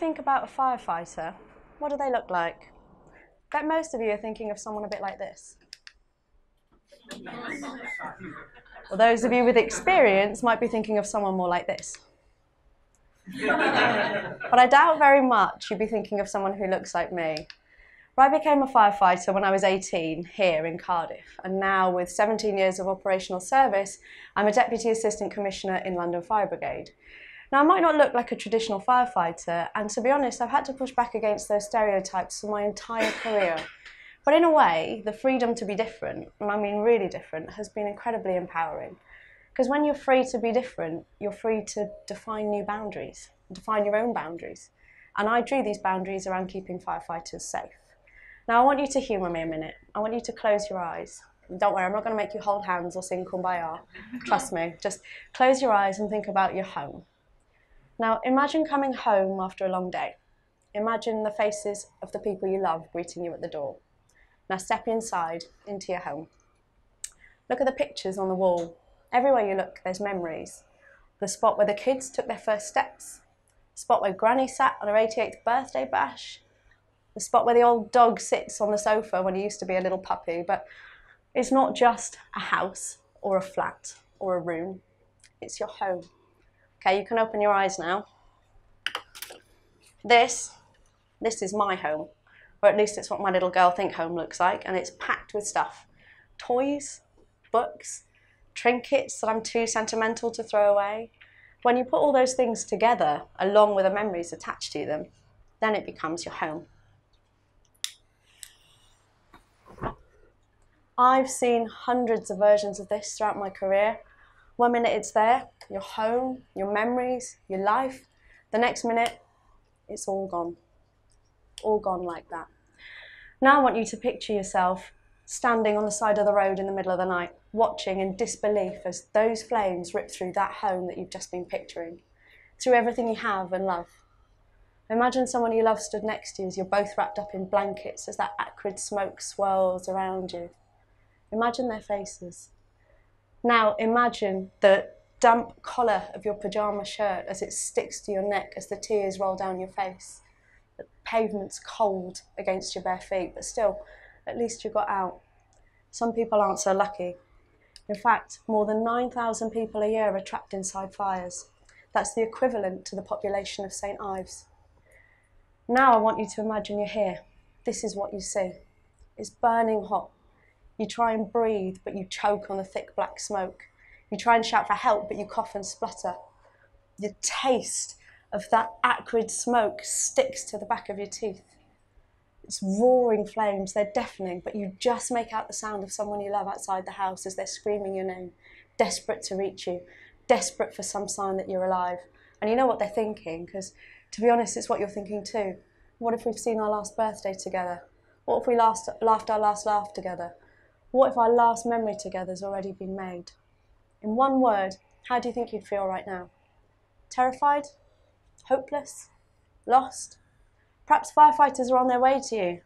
think about a firefighter, what do they look like? Bet most of you are thinking of someone a bit like this. well, those of you with experience might be thinking of someone more like this. but I doubt very much you'd be thinking of someone who looks like me. I became a firefighter when I was 18 here in Cardiff, and now with 17 years of operational service, I'm a Deputy Assistant Commissioner in London Fire Brigade. Now, I might not look like a traditional firefighter, and to be honest, I've had to push back against those stereotypes for my entire career. But in a way, the freedom to be different, and I mean really different, has been incredibly empowering. Because when you're free to be different, you're free to define new boundaries, define your own boundaries. And I drew these boundaries around keeping firefighters safe. Now I want you to humour me a minute. I want you to close your eyes. Don't worry, I'm not going to make you hold hands or sing Kumbaya. Trust me. Just close your eyes and think about your home. Now imagine coming home after a long day. Imagine the faces of the people you love greeting you at the door. Now step inside into your home. Look at the pictures on the wall. Everywhere you look, there's memories. The spot where the kids took their first steps, the spot where Granny sat on her 88th birthday bash, the spot where the old dog sits on the sofa when he used to be a little puppy. But it's not just a house or a flat or a room, it's your home. Okay, you can open your eyes now. This, this is my home, or at least it's what my little girl think home looks like, and it's packed with stuff. Toys, books, trinkets that I'm too sentimental to throw away. When you put all those things together, along with the memories attached to them, then it becomes your home. I've seen hundreds of versions of this throughout my career. One minute it's there, your home, your memories, your life. The next minute, it's all gone. All gone like that. Now I want you to picture yourself standing on the side of the road in the middle of the night, watching in disbelief as those flames rip through that home that you've just been picturing, through everything you have and love. Imagine someone you love stood next to you as you're both wrapped up in blankets as that acrid smoke swirls around you. Imagine their faces. Now imagine the damp collar of your pyjama shirt as it sticks to your neck as the tears roll down your face. The pavement's cold against your bare feet, but still, at least you got out. Some people aren't so lucky. In fact, more than 9,000 people a year are trapped inside fires. That's the equivalent to the population of St. Ives. Now I want you to imagine you're here. This is what you see. It's burning hot. You try and breathe, but you choke on the thick black smoke. You try and shout for help, but you cough and splutter. The taste of that acrid smoke sticks to the back of your teeth. It's roaring flames, they're deafening, but you just make out the sound of someone you love outside the house as they're screaming your name, desperate to reach you, desperate for some sign that you're alive. And you know what they're thinking, because to be honest, it's what you're thinking too. What if we've seen our last birthday together? What if we last, laughed our last laugh together? What if our last memory together has already been made? In one word, how do you think you'd feel right now? Terrified? Hopeless? Lost? Perhaps firefighters are on their way to you.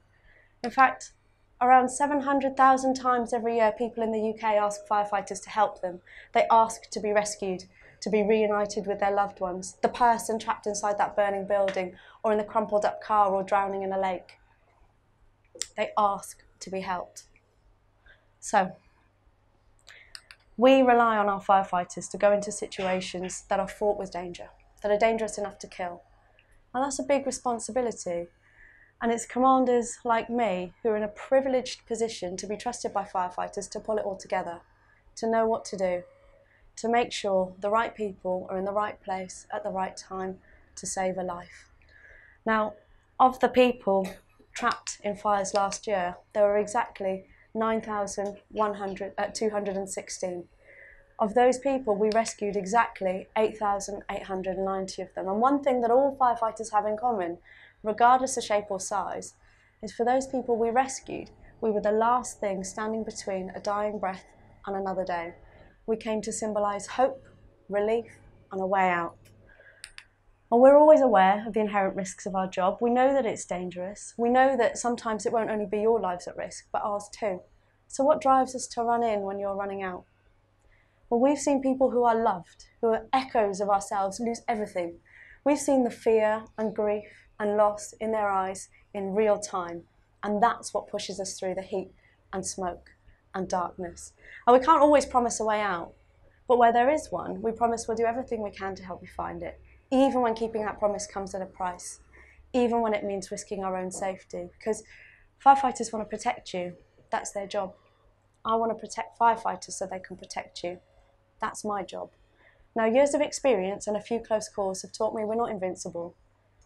In fact, around 700,000 times every year, people in the UK ask firefighters to help them. They ask to be rescued, to be reunited with their loved ones, the person trapped inside that burning building, or in the crumpled up car, or drowning in a lake. They ask to be helped. So, we rely on our firefighters to go into situations that are fraught with danger, that are dangerous enough to kill. And that's a big responsibility. And it's commanders like me who are in a privileged position to be trusted by firefighters to pull it all together, to know what to do, to make sure the right people are in the right place at the right time to save a life. Now, of the people trapped in fires last year, there were exactly 9,216. Uh, of those people, we rescued exactly 8,890 of them. And one thing that all firefighters have in common, regardless of shape or size, is for those people we rescued, we were the last thing standing between a dying breath and another day. We came to symbolise hope, relief, and a way out. And we're always aware of the inherent risks of our job. We know that it's dangerous. We know that sometimes it won't only be your lives at risk, but ours too. So, what drives us to run in when you're running out? Well, we've seen people who are loved, who are echoes of ourselves, lose everything. We've seen the fear and grief, and loss in their eyes in real time. And that's what pushes us through the heat and smoke and darkness. And we can't always promise a way out, but where there is one, we promise we'll do everything we can to help you find it, even when keeping that promise comes at a price, even when it means risking our own safety. Because firefighters want to protect you, that's their job. I want to protect firefighters so they can protect you. That's my job. Now, years of experience and a few close calls have taught me we're not invincible.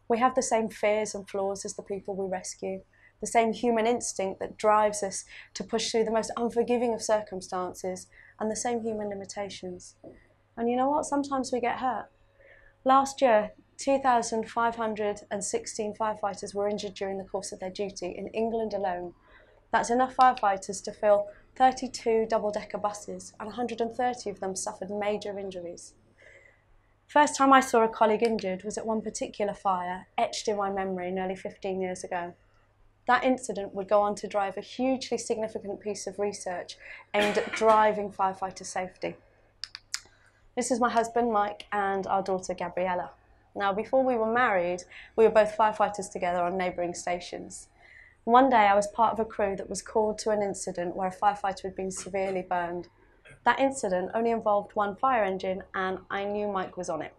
We have the same fears and flaws as the people we rescue, the same human instinct that drives us to push through the most unforgiving of circumstances, and the same human limitations. And you know what? Sometimes we get hurt. Last year, 2,516 firefighters were injured during the course of their duty in England alone. That's enough firefighters to fill 32 double decker buses, and 130 of them suffered major injuries. First time I saw a colleague injured was at one particular fire, etched in my memory nearly 15 years ago. That incident would go on to drive a hugely significant piece of research aimed at driving firefighter safety. This is my husband, Mike, and our daughter, Gabriella. Now, before we were married, we were both firefighters together on neighbouring stations. One day I was part of a crew that was called to an incident where a firefighter had been severely burned. That incident only involved one fire engine and I knew Mike was on it.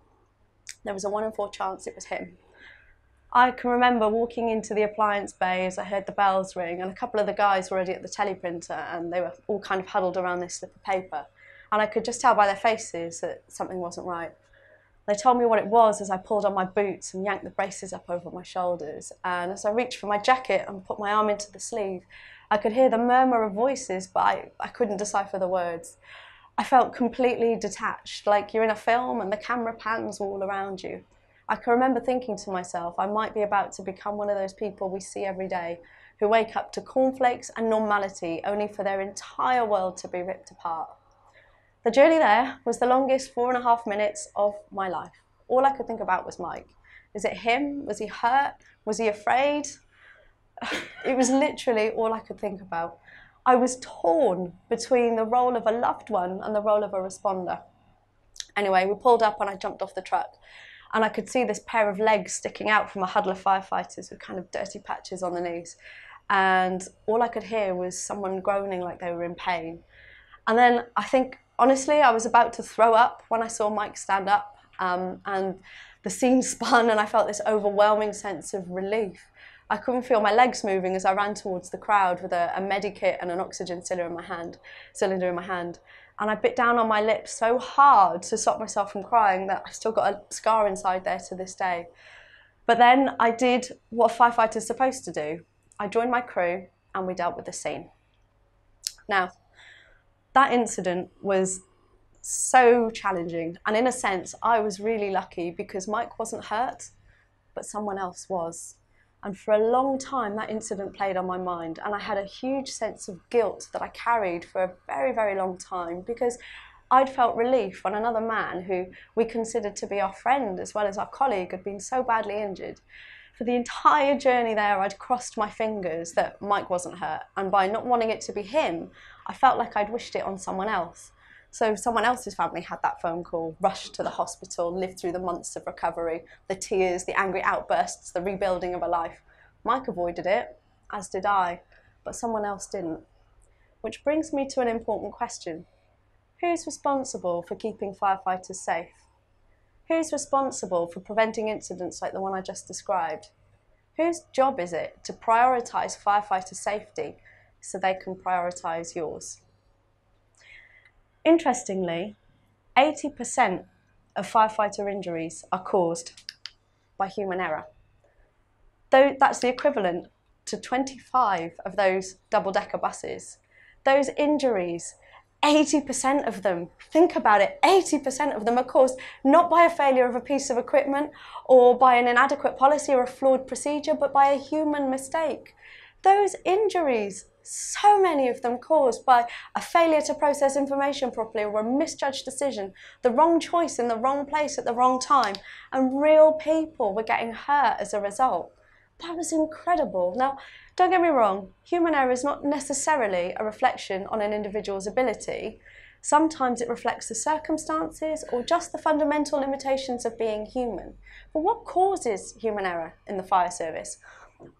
There was a one in four chance it was him. I can remember walking into the appliance bay as I heard the bells ring and a couple of the guys were already at the teleprinter and they were all kind of huddled around this slip of paper. And I could just tell by their faces that something wasn't right. They told me what it was as I pulled on my boots and yanked the braces up over my shoulders. And as I reached for my jacket and put my arm into the sleeve, I could hear the murmur of voices, but I, I couldn't decipher the words. I felt completely detached, like you're in a film and the camera pans all around you. I can remember thinking to myself, I might be about to become one of those people we see every day who wake up to cornflakes and normality only for their entire world to be ripped apart. The journey there was the longest four and a half minutes of my life. All I could think about was Mike. Is it him? Was he hurt? Was he afraid? It was literally all I could think about. I was torn between the role of a loved one and the role of a responder. Anyway, we pulled up and I jumped off the truck. And I could see this pair of legs sticking out from a huddle of firefighters with kind of dirty patches on the knees. And all I could hear was someone groaning like they were in pain. And then I think honestly, I was about to throw up when I saw Mike stand up, um, and the scene spun, and I felt this overwhelming sense of relief. I couldn't feel my legs moving as I ran towards the crowd with a, a medikit and an oxygen cylinder in my hand, cylinder in my hand. And I bit down on my lips so hard to stop myself from crying that I've still got a scar inside there to this day. But then I did what a firefighter's supposed to do. I joined my crew and we dealt with the scene. Now, that incident was so challenging. And in a sense, I was really lucky because Mike wasn't hurt, but someone else was. And for a long time, that incident played on my mind. And I had a huge sense of guilt that I carried for a very, very long time because I'd felt relief when another man who we considered to be our friend as well as our colleague had been so badly injured. For the entire journey there, I'd crossed my fingers that Mike wasn't hurt. And by not wanting it to be him, I felt like I'd wished it on someone else. So someone else's family had that phone call, rushed to the hospital, lived through the months of recovery, the tears, the angry outbursts, the rebuilding of a life. Mike avoided it, as did I, but someone else didn't. Which brings me to an important question. Who's responsible for keeping firefighters safe? Who's responsible for preventing incidents like the one I just described? Whose job is it to prioritise firefighter safety so they can prioritize yours. Interestingly, 80% of firefighter injuries are caused by human error. Though that's the equivalent to 25 of those double decker buses. Those injuries, 80% of them, think about it, 80% of them are caused not by a failure of a piece of equipment or by an inadequate policy or a flawed procedure, but by a human mistake. Those injuries so many of them caused by a failure to process information properly or a misjudged decision, the wrong choice in the wrong place at the wrong time, and real people were getting hurt as a result. That was incredible. Now, don't get me wrong, human error is not necessarily a reflection on an individual's ability, Sometimes it reflects the circumstances or just the fundamental limitations of being human. But what causes human error in the fire service?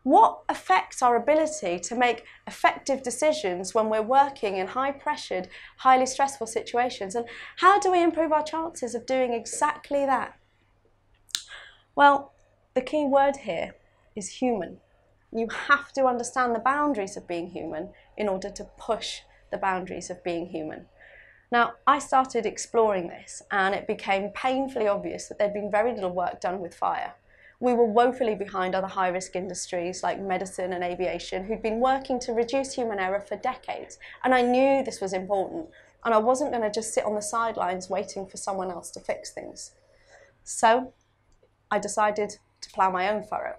What affects our ability to make effective decisions when we're working in high pressured, highly stressful situations? And how do we improve our chances of doing exactly that? Well, the key word here is human. You have to understand the boundaries of being human in order to push the boundaries of being human. Now, I started exploring this and it became painfully obvious that there'd been very little work done with fire. We were woefully behind other high risk industries like medicine and aviation who'd been working to reduce human error for decades. And I knew this was important and I wasn't going to just sit on the sidelines waiting for someone else to fix things. So I decided to plough my own furrow.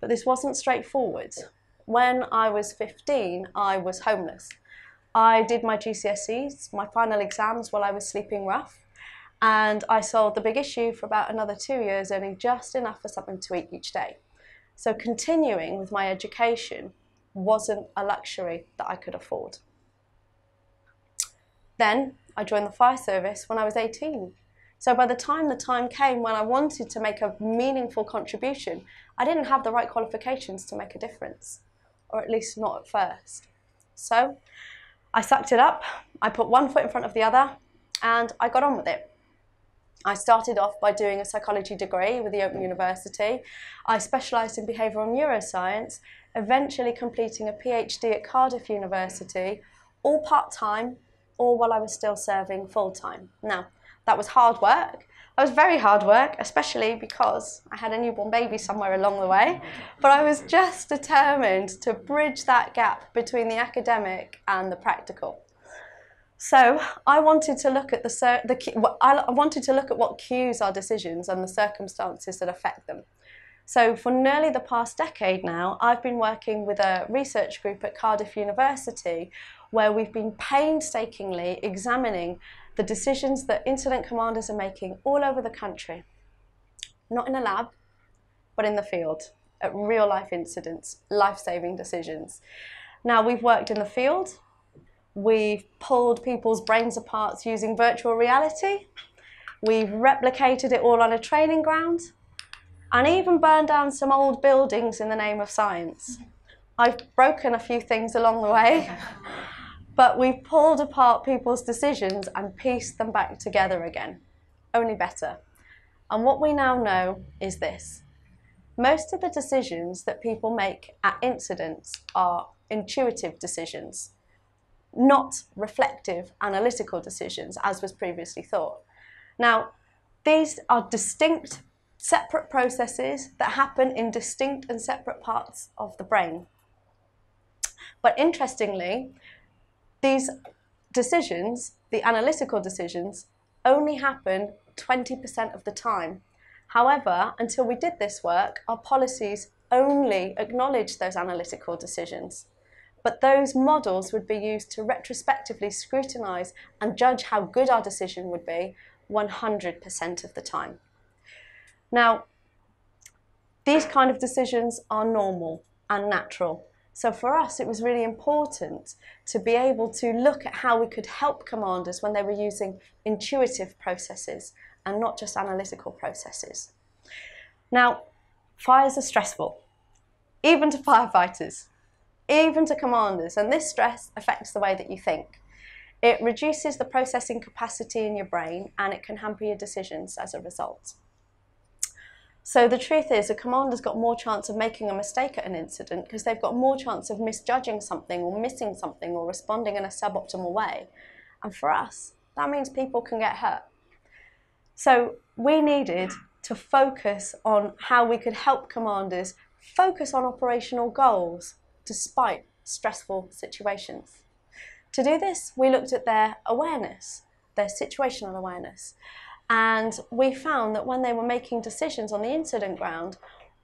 But this wasn't straightforward. When I was 15, I was homeless. I did my GCSEs, my final exams while I was sleeping rough, and I solved the big issue for about another two years, earning just enough for something to eat each day. So continuing with my education wasn't a luxury that I could afford. Then I joined the fire service when I was 18. So by the time the time came when I wanted to make a meaningful contribution, I didn't have the right qualifications to make a difference, or at least not at first. So I sucked it up, I put one foot in front of the other, and I got on with it. I started off by doing a psychology degree with the Open University. I specialised in behavioural neuroscience, eventually completing a PhD at Cardiff University, all part time, or while I was still serving full time. Now, that was hard work. It was very hard work, especially because I had a newborn baby somewhere along the way. But I was just determined to bridge that gap between the academic and the practical. So I wanted to look at the, the I wanted to look at what cues our decisions and the circumstances that affect them. So for nearly the past decade now, I've been working with a research group at Cardiff University where we've been painstakingly examining the decisions that incident commanders are making all over the country, not in a lab, but in the field, at real life incidents, life saving decisions. Now, we've worked in the field, we've pulled people's brains apart using virtual reality, we've replicated it all on a training ground, and even burned down some old buildings in the name of science. I've broken a few things along the way. But we've pulled apart people's decisions and pieced them back together again, only better. And what we now know is this most of the decisions that people make at incidents are intuitive decisions, not reflective, analytical decisions, as was previously thought. Now, these are distinct, separate processes that happen in distinct and separate parts of the brain. But interestingly, these decisions, the analytical decisions, only happen 20% of the time. However, until we did this work, our policies only acknowledged those analytical decisions. But those models would be used to retrospectively scrutinise and judge how good our decision would be 100% of the time. Now, these kind of decisions are normal and natural. So for us, it was really important to be able to look at how we could help commanders when they were using intuitive processes and not just analytical processes. Now, fires are stressful, even to firefighters, even to commanders, and this stress affects the way that you think. It reduces the processing capacity in your brain and it can hamper your decisions as a result. So the truth is, a commander's got more chance of making a mistake at an incident because they've got more chance of misjudging something or missing something or responding in a suboptimal way. And for us, that means people can get hurt. So we needed to focus on how we could help commanders focus on operational goals despite stressful situations. To do this, we looked at their awareness, their situational awareness. And we found that when they were making decisions on the incident ground,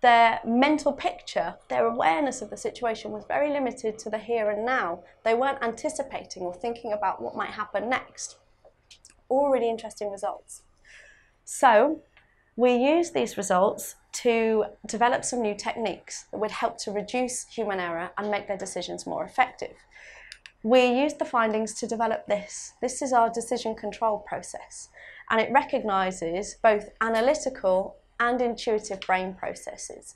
their mental picture, their awareness of the situation was very limited to the here and now. They weren't anticipating or thinking about what might happen next. All really interesting results. So, we used these results to develop some new techniques that would help to reduce human error and make their decisions more effective. we used the findings to develop this. This is our decision control process, and it recognises both analytical and intuitive brain processes.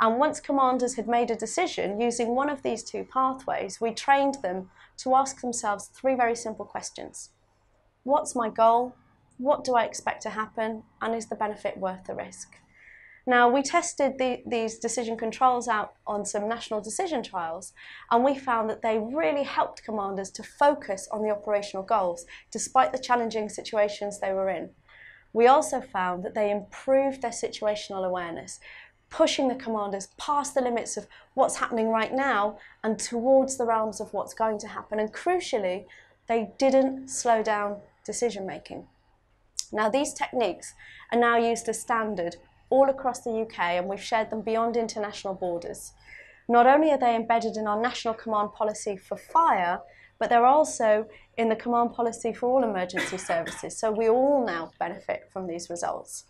And once commanders had made a decision using one of these two pathways, we trained them to ask themselves three very simple questions What's my goal? What do I expect to happen? And is the benefit worth the risk? Now, we tested the, these decision controls out on some national decision trials, and we found that they really helped commanders to focus on the operational goals, despite the challenging situations they were in. We also found that they improved their situational awareness, pushing the commanders past the limits of what's happening right now and towards the realms of what's going to happen. And crucially, they didn't slow down decision making. Now, these techniques are now used as standard all across the UK and we've shared them beyond international borders. Not only are they embedded in our national command policy for fire, but they're also in the command policy for all emergency services. So we all now benefit from these results.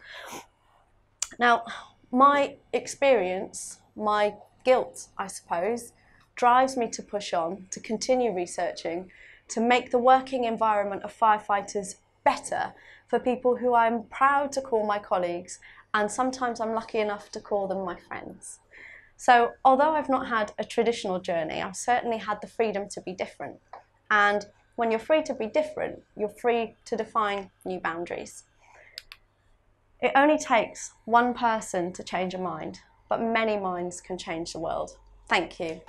Now, my experience, my guilt, I suppose, drives me to push on, to continue researching, to make the working environment of firefighters better for people who I'm proud to call my colleagues, and sometimes I'm lucky enough to call them my friends. So, although I've not had a traditional journey, I've certainly had the freedom to be different. And when you're free to be different, you're free to define new boundaries. It only takes one person to change a mind, but many minds can change the world. Thank you.